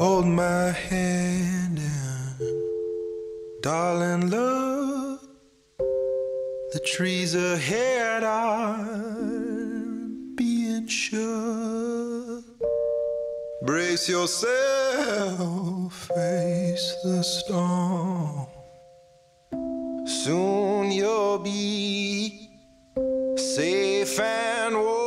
My hand and darling love the trees ahead are being shut brace yourself face the storm. Soon you'll be safe and warm